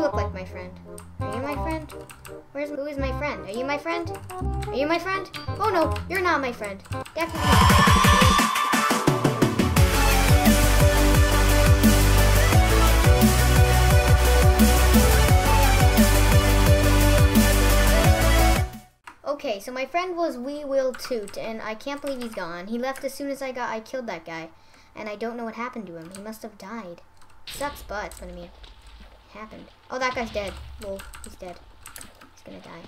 look like my friend. Are you my friend? Where's who is my friend? Are you my friend? Are you my friend? Oh no, you're not my friend. Definitely. Okay, so my friend was We Will Toot, and I can't believe he's gone. He left as soon as I got I killed that guy, and I don't know what happened to him. He must have died. Sucks butts, what I mean. Happened. Oh, that guy's dead. Lol, he's dead. He's gonna die.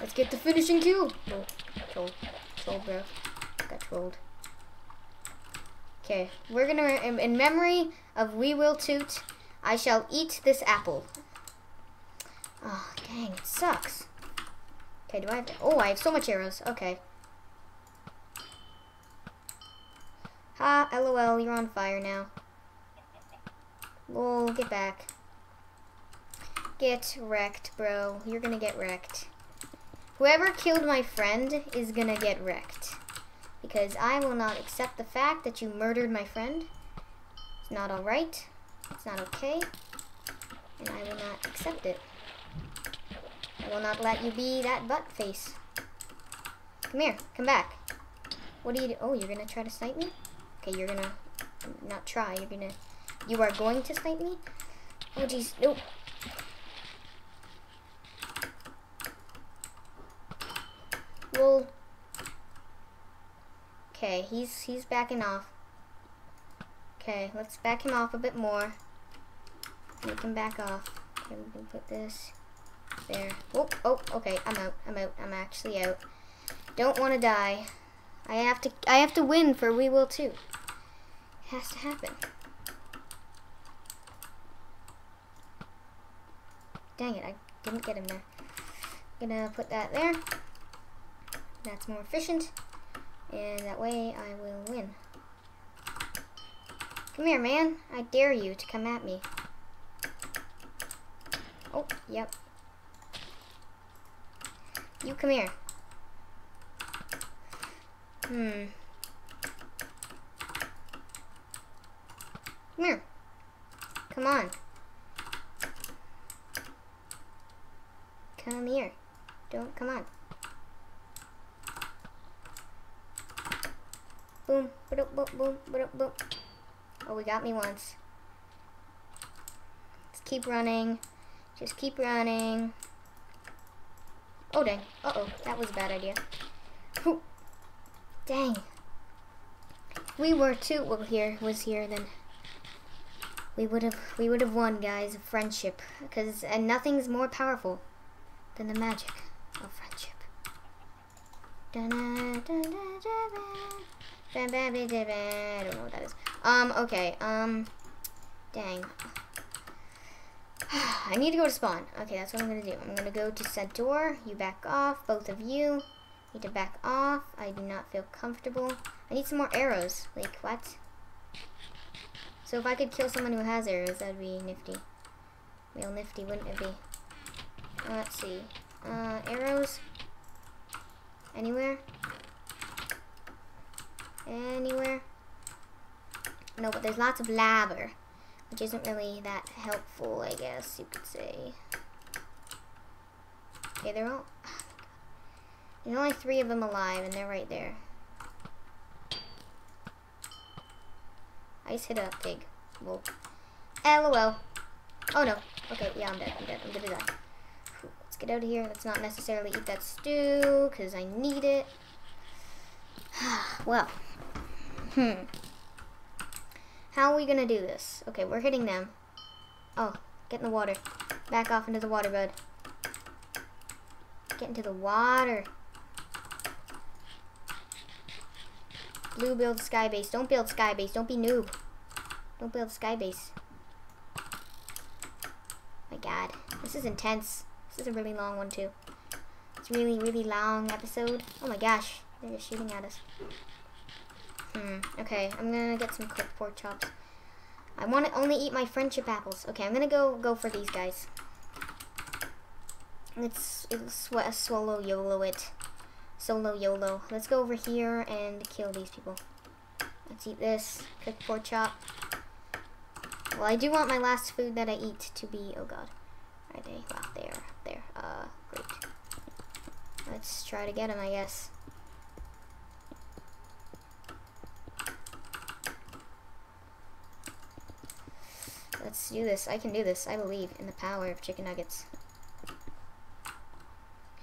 Let's get the finishing kill. Lol, troll, troll, bro. Got trolled. Okay, we're gonna in, in memory of We Will Toot. I shall eat this apple. Oh, dang, it sucks. Okay, do I have to, oh, I have so much arrows. Okay. Ha, lol, you're on fire now. Lol, get back. Get wrecked, bro. You're gonna get wrecked. Whoever killed my friend is gonna get wrecked. Because I will not accept the fact that you murdered my friend. It's not alright. It's not okay. And I will not accept it. I will not let you be that butt face. Come here. Come back. What do you do? Oh, you're gonna try to snipe me? Okay, you're gonna not try. You're gonna. You are going to snipe me? Oh, jeez. Nope. Well. Okay, he's he's backing off. Okay, let's back him off a bit more. Make him back off. Okay, we can put this there. Oh, oh, okay, I'm out. I'm out. I'm actually out. Don't want to die. I have to. I have to win for We Will Toot. It has to happen. Dang it! I didn't get him there. Gonna put that there. That's more efficient, and that way I will win. Come here, man. I dare you to come at me. Oh, yep. You come here. Hmm. Come here. Come on. Come here. Don't, come on. Boom, boom, boom, boom, boom, boom. Oh, we got me once. Let's keep running. Just keep running. Oh, dang. Uh-oh. That was a bad idea. Whew. Dang. We were too, well, here, was here, then we would have, we would have won, guys, friendship. Because, and nothing's more powerful than the magic of friendship. I don't know what that is. Um, okay, um, dang. I need to go to spawn. Okay, that's what I'm to do. I'm to go to Centaur. You back off. Both of you need to back off. I do not feel comfortable. I need some more arrows. Like, what? So if I could kill someone who has arrows, that would be nifty. Real nifty, wouldn't it be? Uh, let's see. Uh, arrows? Anywhere? Anywhere? No, but there's lots of lava which isn't really that helpful, I guess you could say. Okay, they're all... There's only three of them alive, and they're right there. I just hit a pig. Whoa. LOL. Oh no. Okay, yeah, I'm dead. I'm dead. I'm gonna die. Get out of here. Let's not necessarily eat that stew, because I need it. well. Hmm. How are we gonna do this? Okay, we're hitting them. Oh, get in the water. Back off into the water, bud. Get into the water. Blue build sky base. Don't build sky base. Don't be noob. Don't build sky base. My god. This is intense. This is a really long one, too. It's really, really long episode. Oh my gosh. They're just shooting at us. Hmm, okay, I'm gonna get some cooked pork chops. I want to only eat my friendship apples. Okay, I'm gonna go go for these guys. Let's, let's swallow YOLO it. Solo YOLO. Let's go over here and kill these people. Let's eat this. Cooked pork chop. Well, I do want my last food that I eat to be, oh god. Are they? Wow, there, there. Uh, great. Let's try to get him, I guess. Let's do this. I can do this. I believe in the power of chicken nuggets.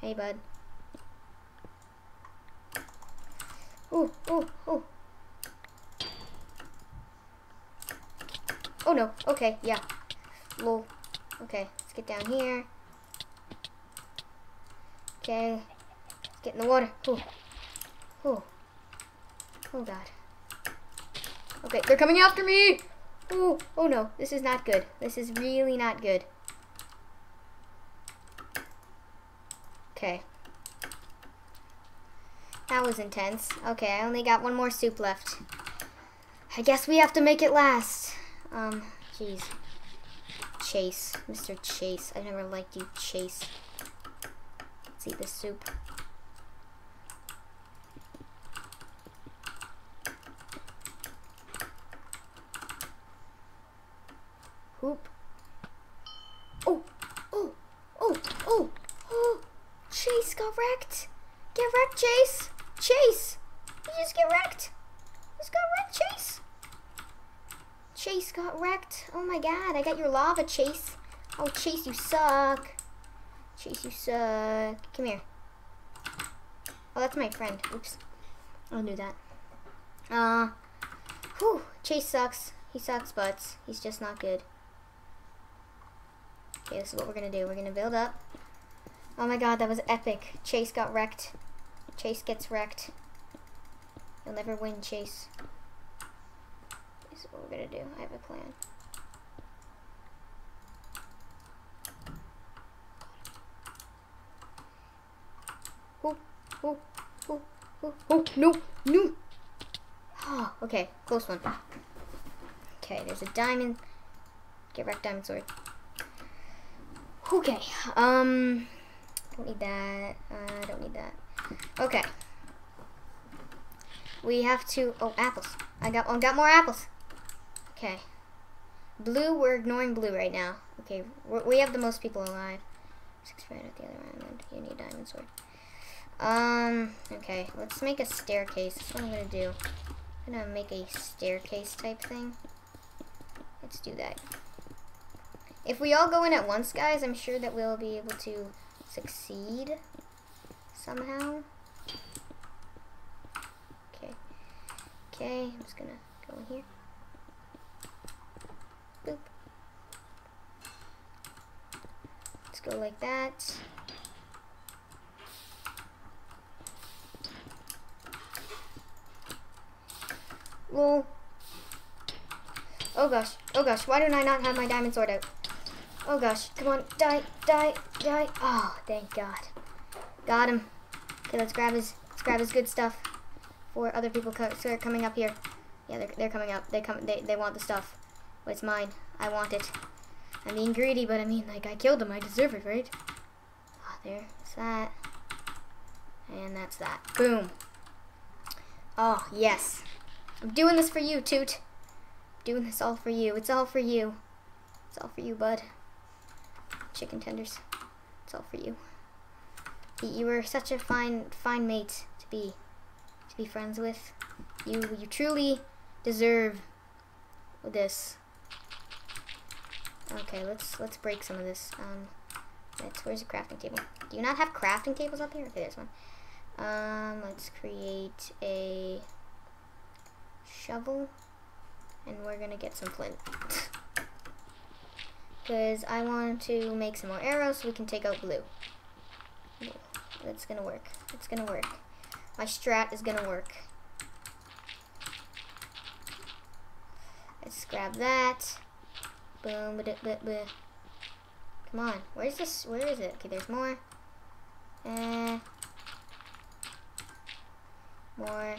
Hey, bud. Oh, oh, oh. Oh no, okay, yeah. Lol. Okay, get down here. Okay, let's get in the water. Oh, oh, oh god. Okay, they're coming after me! Oh, oh no, this is not good. This is really not good. Okay. That was intense. Okay, I only got one more soup left. I guess we have to make it last. Um, jeez. Chase. Mr. Chase. I never liked you, Chase. Let's eat this soup. Hoop. Oh, oh, oh, oh, oh. Chase got wrecked. Get wrecked, Chase. Chase. You just get wrecked. Just got wrecked, Chase. Chase got wrecked. Oh my god, I got your lava, Chase. Oh, Chase, you suck. Chase, you suck. Come here. Oh, that's my friend. Oops. I'll do that. Uh, whew. Chase sucks. He sucks, but he's just not good. Okay, this is what we're gonna do. We're gonna build up. Oh my god, that was epic. Chase got wrecked. Chase gets wrecked. You'll never win, Chase. This is what we're gonna do. I have a plan. Oh, oh, oh, oh, oh, no, no. Oh, okay, close one. Okay, there's a diamond. Get wrecked diamond sword. Okay, um, don't need that. I uh, don't need that. Okay. We have to, oh, apples. I got, I got more apples. Okay. Blue, we're ignoring blue right now. Okay, we have the most people alive. Six red at the other island. You need diamond sword. Um, okay, let's make a staircase. That's what I'm gonna do. I'm gonna make a staircase type thing. Let's do that. If we all go in at once, guys, I'm sure that we'll be able to succeed somehow. Okay. Okay, I'm just gonna go in here. Boop. Let's go like that. Well, oh gosh, oh gosh, why don't I not have my diamond sword out? Oh gosh, come on, die, die, die. Oh, thank God. Got him. Okay, let's grab his, let's grab his good stuff for other people co coming up here. Yeah, they're, they're coming up. They come, they, they want the stuff. But it's mine. I want it. I'm being greedy, but I mean, like, I killed him. I deserve it, right? Ah, oh, there's that. And that's that. Boom. Oh, yes. I'm doing this for you, Toot. I'm doing this all for you. It's all for you. It's all for you, bud chicken tenders. It's all for you. You were such a fine, fine mate to be, to be friends with. You, you truly deserve this. Okay, let's let's break some of this. Um, let's, where's the crafting table? Do you not have crafting tables up here? Okay, there's one. Um, let's create a shovel, and we're gonna get some flint. because I want to make some more arrows so we can take out blue. That's gonna work. It's gonna work. My strat is gonna work. Let's grab that. Boom, ba -da -ba Come on, where's this? Where is it? Okay, there's more. Eh. More.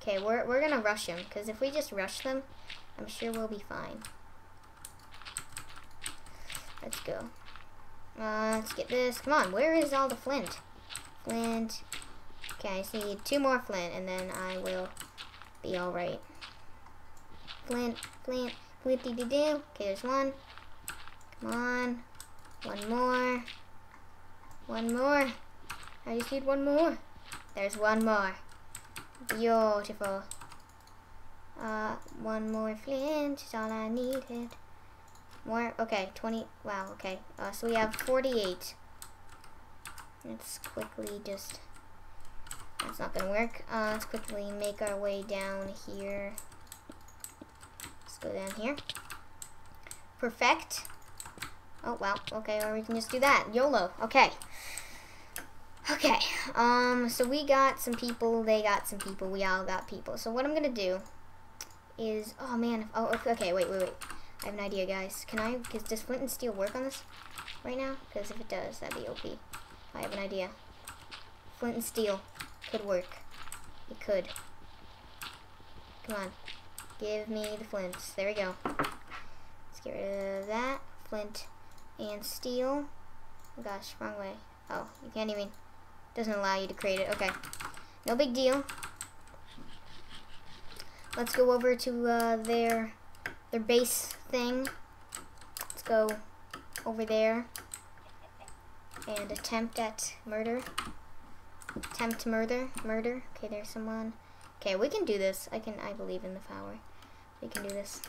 Okay, we're, we're gonna rush them, because if we just rush them, I'm sure we'll be fine. Let's go. Uh, let's get this. Come on, where is all the flint? Flint. Okay, I just need two more flint, and then I will be alright. Flint, flint, Flippy doo doo. Okay, there's one. Come on. One more. One more. I just need one more. There's one more. Beautiful. Uh, one more flint is all I needed. More, okay, 20, wow, okay. Uh, so we have 48. Let's quickly just, that's not gonna work. Uh, let's quickly make our way down here. Go down here. Perfect. Oh, well, okay, or we can just do that. YOLO, okay. Okay, um, so we got some people, they got some people, we all got people. So what I'm gonna do is, oh man, oh, okay, okay, wait, wait, wait. I have an idea, guys. Can I, cause does flint and steel work on this right now? Because if it does, that'd be OP. I have an idea. Flint and steel could work. It could. Come on. Give me the flints. There we go. Let's get rid of that. Flint and steel. Oh gosh, wrong way. Oh, you can't even doesn't allow you to create it. Okay. No big deal. Let's go over to uh, their their base thing. Let's go over there and attempt at murder. Attempt to murder. Murder. Okay, there's someone. Okay, we can do this. I can. I believe in the power. We can do this.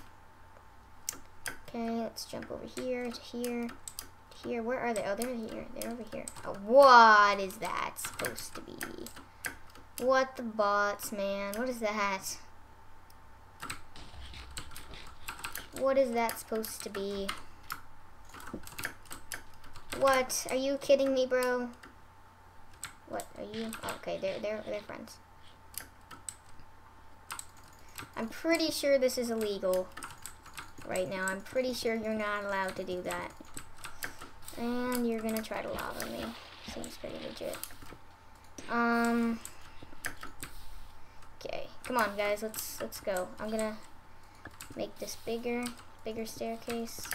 Okay, let's jump over here to here to here. Where are they? Oh, they're here. They're over here. Oh, what is that supposed to be? What the bots, man? What is that? What is that supposed to be? What? Are you kidding me, bro? What are you? Oh, okay, they're they're they're friends. I'm pretty sure this is illegal right now. I'm pretty sure you're not allowed to do that. And you're gonna try to lava me. Seems pretty legit. Um. Okay, come on, guys. Let's let's go. I'm gonna make this bigger, bigger staircase.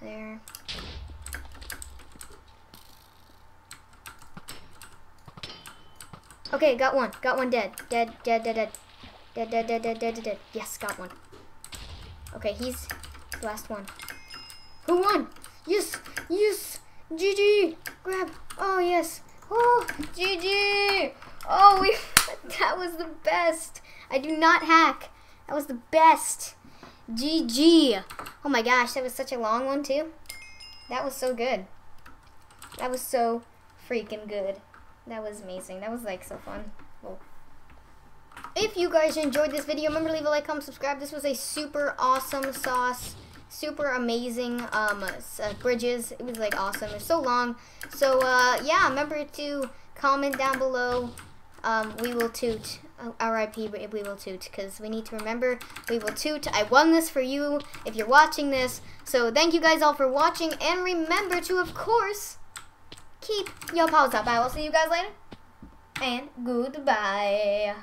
There. Okay, got one. Got one dead. Dead, dead, dead, dead. Dead, dead, dead, dead, dead, dead, dead. Yes, got one. Okay, he's the last one. Who won? Yes, yes, GG. Grab. Oh, yes. Oh, GG. Oh, we, that was the best. I do not hack. That was the best. GG. Oh my gosh, that was such a long one too. That was so good. That was so freaking good. That was amazing. That was like so fun. Well, If you guys enjoyed this video, remember to leave a like, comment, subscribe. This was a super awesome sauce. Super amazing um, uh, bridges. It was like awesome. It's so long. So uh, yeah, remember to comment down below. Um, we will toot. Oh, RIP, we will toot. Because we need to remember, we will toot. I won this for you if you're watching this. So thank you guys all for watching. And remember to, of course, keep your paws up. I will see you guys later. And goodbye.